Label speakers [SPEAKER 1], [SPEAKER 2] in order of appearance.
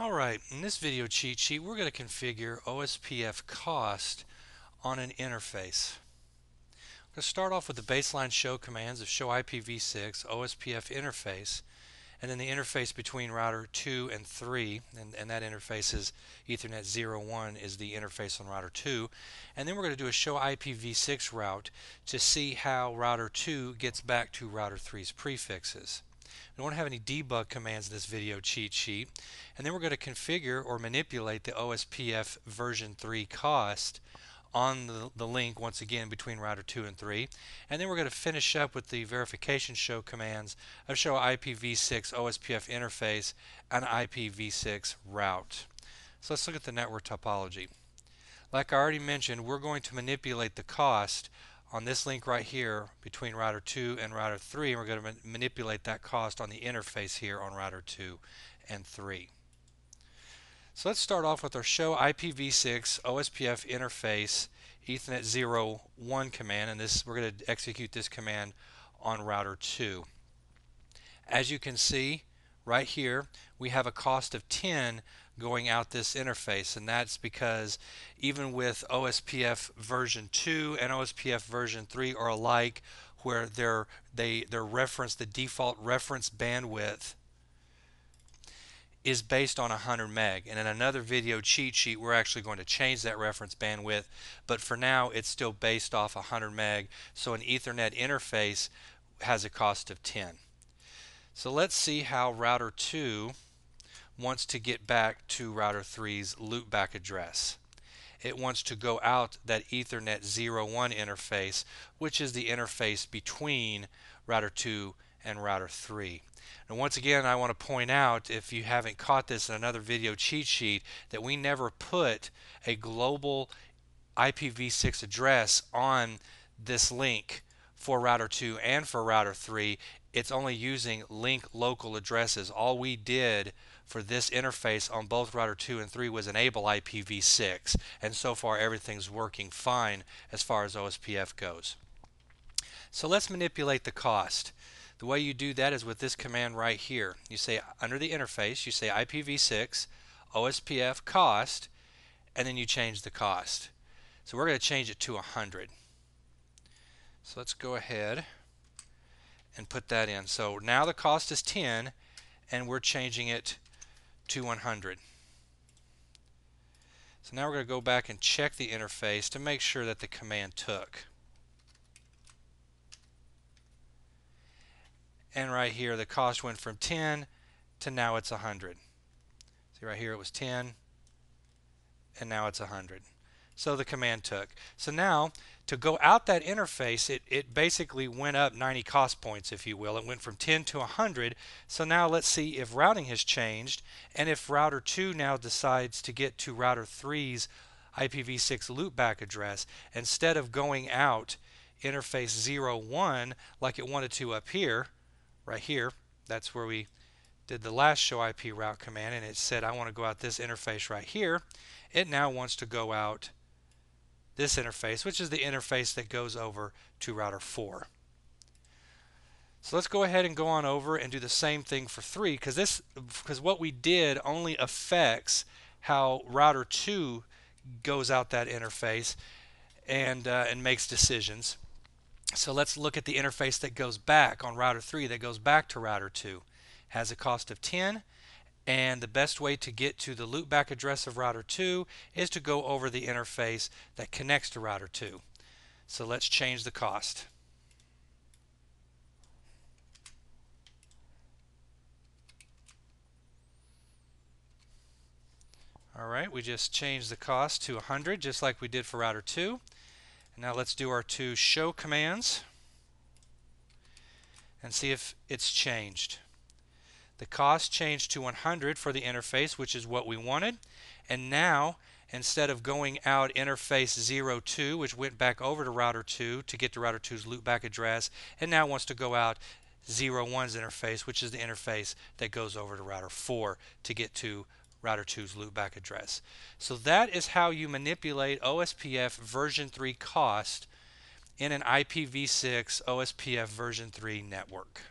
[SPEAKER 1] Alright, in this video cheat sheet we're going to configure OSPF cost on an interface. I'm going to start off with the baseline show commands of show IPv6, OSPF interface, and then the interface between router 2 and 3, and, and that interface is Ethernet 01 is the interface on router 2. And then we're going to do a show IPv6 route to see how router 2 gets back to router 3's prefixes. We don't have any debug commands in this video cheat sheet. And then we're going to configure or manipulate the OSPF version 3 cost on the, the, link once again between router 2 and 3 and then we're going to finish up with the verification show commands of show IPv6 OSPF interface and IPv6 route. So let's look at the network topology. Like I already mentioned we're going to manipulate the cost on this link right here between router 2 and router 3 and we're going to ma manipulate that cost on the interface here on router 2 and 3. So let's start off with our show IPv6 OSPF interface Ethernet 0 01 command and this we're going to execute this command on router 2. As you can see right here we have a cost of 10 going out this interface and that's because even with OSPF version 2 and OSPF version 3 are alike where they're they their reference the default reference bandwidth is based on 100 meg. And in another video cheat sheet we're actually going to change that reference bandwidth but for now it's still based off 100 meg. So an ethernet interface has a cost of 10 so let's see how router 2 wants to get back to router 3's loopback address. It wants to go out that Ethernet 01 interface, which is the interface between router 2 and router 3. And once again, I want to point out, if you haven't caught this in another video cheat sheet, that we never put a global IPv6 address on this link for router 2 and for router 3. It's only using link local addresses. All we did for this interface on both router 2 and 3 was enable IPv6 and so far everything's working fine as far as OSPF goes. So let's manipulate the cost. The way you do that is with this command right here. You say under the interface you say IPv6 OSPF cost and then you change the cost. So we're going to change it to 100. So let's go ahead and put that in. So now the cost is 10 and we're changing it to 100. So now we're going to go back and check the interface to make sure that the command took. And right here the cost went from 10 to now it's 100. See right here it was 10 and now it's 100. So the command took. So now to go out that interface, it, it basically went up 90 cost points, if you will. It went from 10 to 100. So now let's see if routing has changed and if router 2 now decides to get to router 3's IPv6 loopback address instead of going out interface 01 like it wanted to up here, right here, that's where we did the last show IP route command and it said I want to go out this interface right here. It now wants to go out this interface, which is the interface that goes over to router 4. So let's go ahead and go on over and do the same thing for 3 because this because what we did only affects how router 2 goes out that interface and uh, and makes decisions. So let's look at the interface that goes back on router 3 that goes back to router 2. Has a cost of 10 and the best way to get to the loopback address of router 2 is to go over the interface that connects to router 2. So let's change the cost. Alright, we just changed the cost to 100 just like we did for router 2. And now let's do our two show commands and see if it's changed. The cost changed to 100 for the interface, which is what we wanted. And now, instead of going out interface 02, which went back over to router 2 to get to router 2's loopback address, and now wants to go out 01's interface, which is the interface that goes over to router 4 to get to router 2's loopback address. So that is how you manipulate OSPF version 3 cost in an IPv6 OSPF version 3 network.